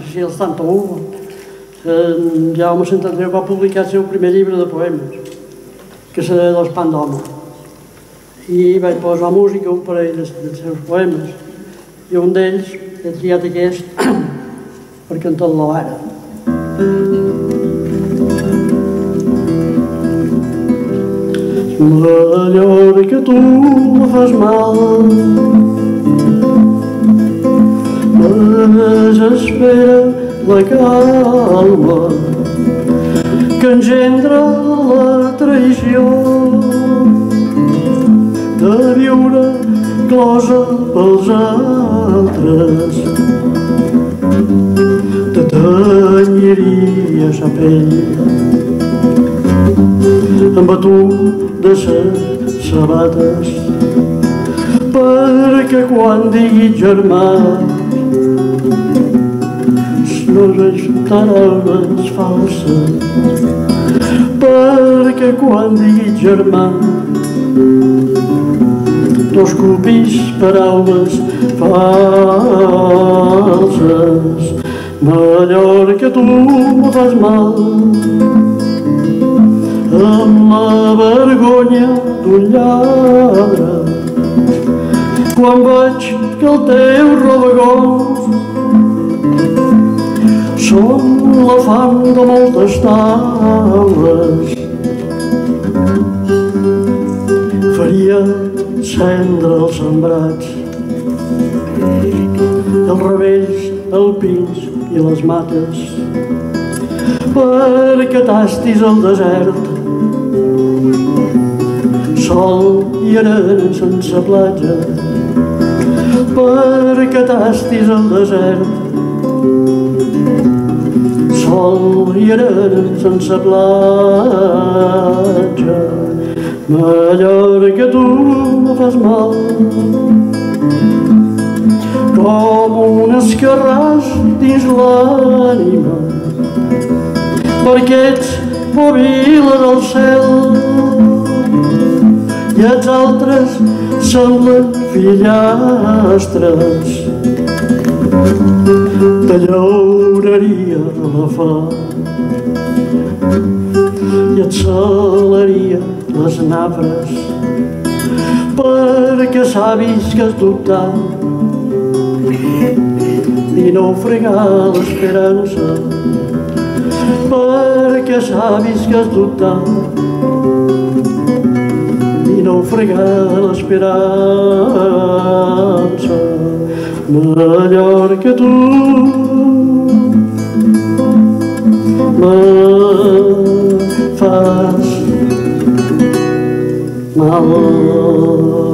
sé si els 71, en Jaume Sant Andreu va publicar el seu primer llibre de poemes, que se deia Dos pan d'home. I vaig posar música un parell dels, dels seus poemes. I un d'ells he triat aquest per cantar-lo ara. Melhor que tu me faz mal Mas espera la calma que engendra la traïció de viure closa pels altres. Te tanyiries a pell amb a tu de ses sabates perquè quan digui germà veig paraules falses. Perquè quan digui germà no escopis paraules falses. Que tu me fas mal. Amb la vergonya d'un lladre. Quan veig que el teu robagós la fam de moltes taules. Faria cendre els sembrats els revells, els pins i les mates. Perquè tastis el desert sol i arena sense platja. Perquè tastis el desert sol i arena sense platja. Millor que tu me fas mal. Com un escarràs dins l'ànima perquè ets mobila del cel. I els altres semblen fillastres te llauraria la fam i et salaria les nafres perquè savis que has dubtat i no fregar l'esperança. Perquè savis que has dubtat i no fregar l'esperança millor que tu me fas mal.